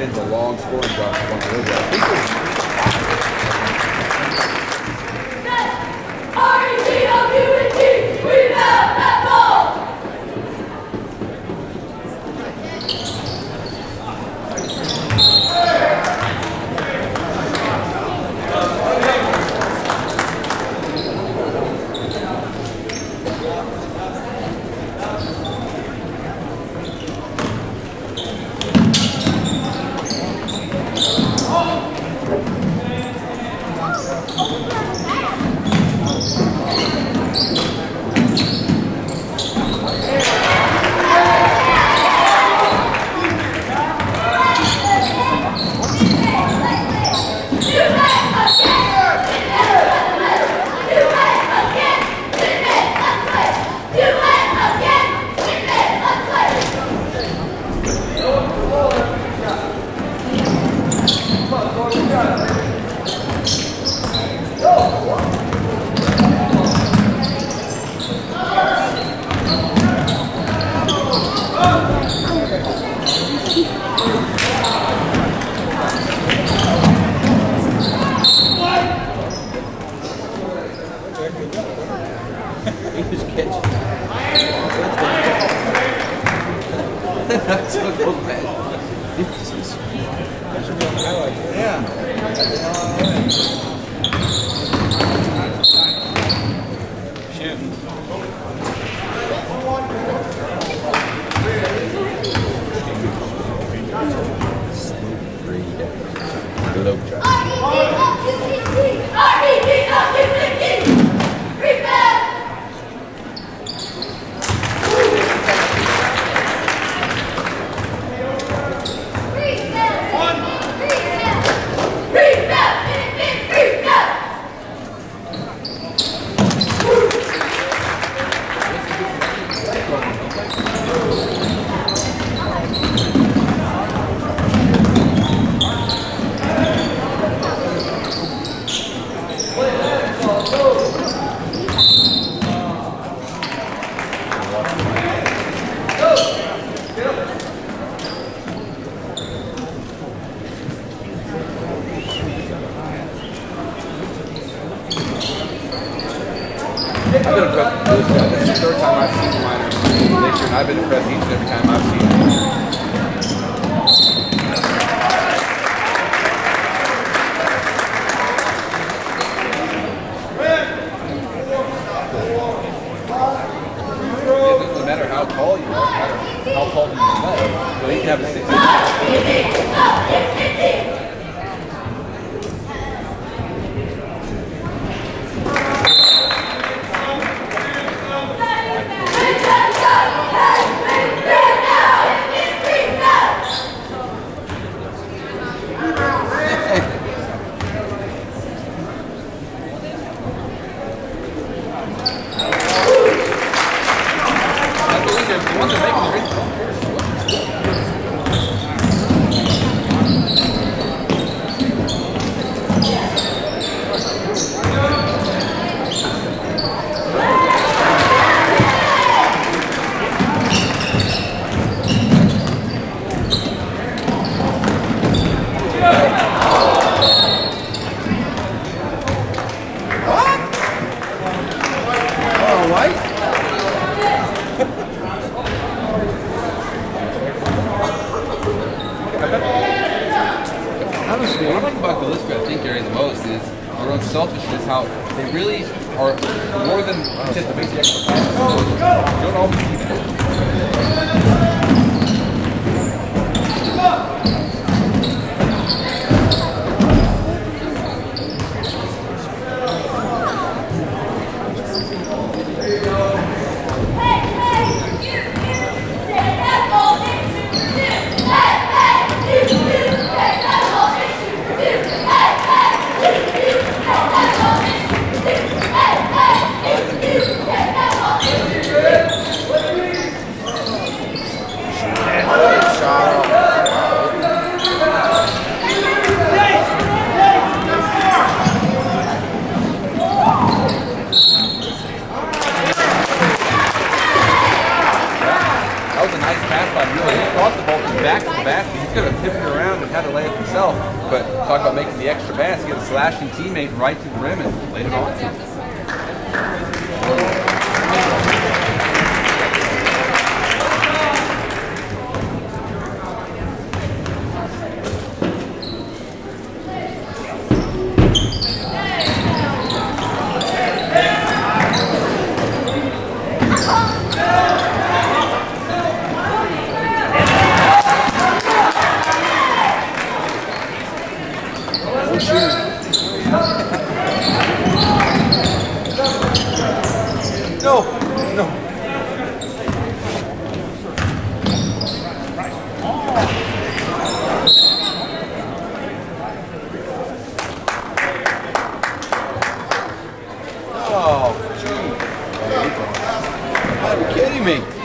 That a long scoring drive time I've Minor and I've been impressed each and every time I've seen matter how tall you are, how tall you are, but you can have a six. what I like about Gillespie, I think, Gary, the most is their own selfishness, how they really are more than just the basic exercise. Don't that. Slashing teammate right to the rim and laid it on. No, no. Oh, gee. Are you kidding me?